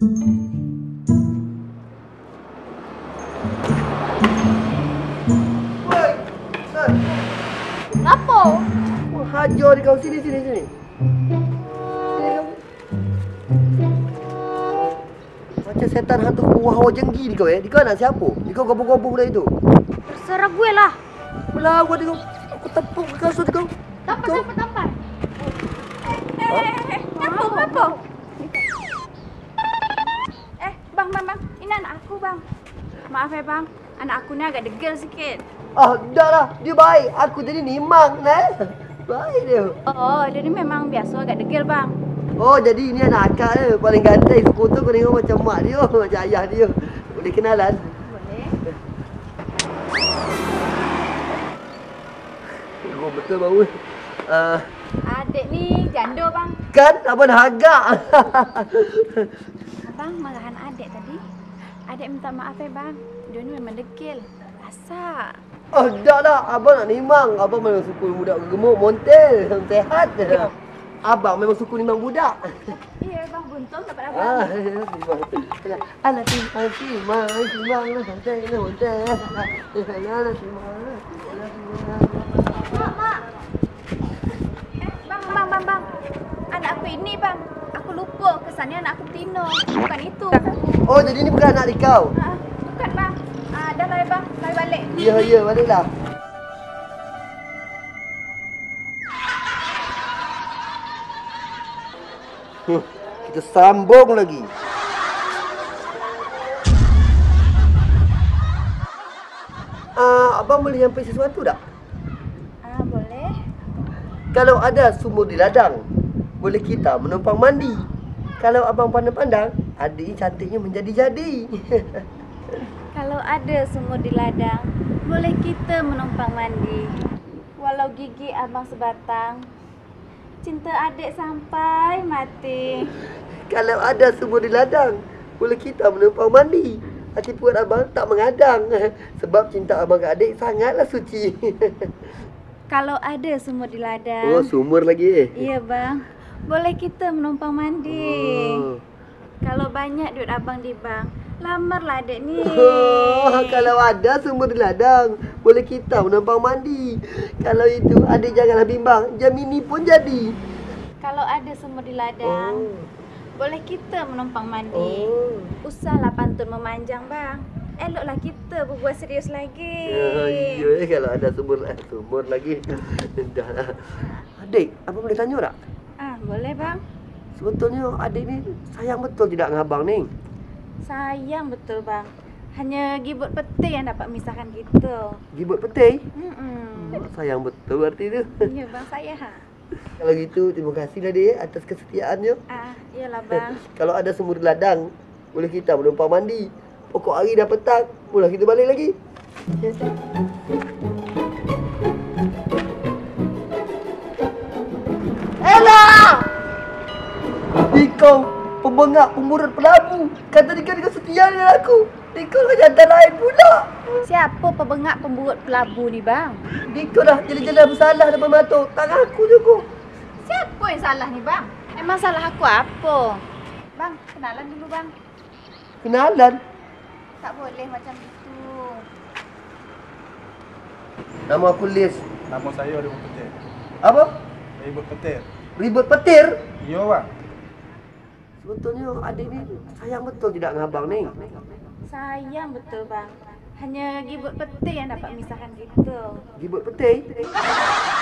Woi, San. Kenapa? Wah, hajar dia kau sini sini sini. Sini kau. Macam setan hantu buah hawa jenggi di kau eh. Di kau nak siapa? Di kau gabung-gabung dah itu. Terserah gue lah. Belah gua di kau. Aku tepuk kasut di Kau- anak aku, bang. Maaf ya, bang. Anak aku ni agak degil sikit. Ah, dah lah. Dia baik. Aku jadi nimang, nah. Baik dia. Oh, dia ni memang biasa agak degil, bang. Oh, jadi ini anak akak dia. Paling ganteng. Suku tu kau tengok macam mak dia. Macam ayah dia. Boleh kenalan. Boleh. Oh, betul bau. Uh, Adik ni janda, bang. kan abang agak. Abang marahan adik tadi. Adik minta maaf ya, bang. Dia ni memang degil. Rasa. oh, dah lah. Abang nak nimang. Abang memang suku budak gemuk, montel, sehat. Abang memang suku nimang budak. Iya, bang. Buntung dapat Ah, abang. nimang. Alah timang, timang, timang, montel, montel. Alah timang. Mak, mak. Eh, bang, bang, bang, bang. Anak aku ini, bang. Aku lupa kesannya anak aku Tino. Bukan itu. Oh, jadi ni bukan anak di kau? Ah, bukan, bang. Ah, dah lah, bang. Mari balik. Ya, ya, baliklah. Huh, kita sambung lagi. Ah, abang boleh nyampai sesuatu tak? Ah, boleh. Kalau ada sumur di ladang, boleh kita menumpang mandi. Kalau abang pandang-pandang, adik cantiknya menjadi-jadi. Kalau ada sumur di ladang, boleh kita menumpang mandi. Walau gigi abang sebatang, cinta adik sampai mati. Kalau ada sumur di ladang, boleh kita menumpang mandi. Hati perut abang tak mengadang. Sebab cinta abang ke adik sangatlah suci. Kalau ada sumur di ladang, Oh, sumur lagi eh. iya bang, boleh kita menumpang mandi. Oh. Kalau banyak duit abang di bank, lamarlah adik ni. Oh, kalau ada sumur di ladang, boleh kita menumpang mandi. Kalau itu adik janganlah bimbang, Jamini pun jadi. Kalau ada sumur di ladang, Oh. boleh kita menumpang mandi. Oh. Usahlah pantun memanjang bang. Eloklah kita berbuat serius lagi. Ya, eh, kalau ada sumur eh, sumur lagi. Dah lah. Adik, apa boleh tanya tak? Ah, boleh bang. Sebetulnya adik ni sayang betul tidak dengan abang ni? Sayang betul bang. Hanya gibut peti yang dapat misahkan kita. Gibut peti? Hmm. Hmm, sayang betul arti tu. Ya bang saya ha. Kalau gitu, terima kasihlah dia atas kesetiaannya. Ah, iyalah bang. Kalau ada sumur ladang, boleh kita menumpang mandi. Pokok hari dah petang, mula kita balik lagi. Ella! Ikau pembengak pemurut pelabu. Kata dia kau setia dengan aku. Ikau lah jantan lain pula. Siapa pembengak pemburut pelabu ni bang? Ikau dah jalan-jalan bersalah depan mata. Tak aku juga. Siapa yang salah ni bang? Emang salah aku apa? Bang, kenalan dulu bang. Kenalan. Tak boleh macam itu. Nama aku Liz. Nama saya Ribut Petir. Apa? Ribut Petir. Ribut petir. Ya bang. Sebetulnya adik ni sayang betul tidak dengan abang ni. Sayang betul bang. Hanya gibut peti yang dapat misahkan kita. Gibut petir.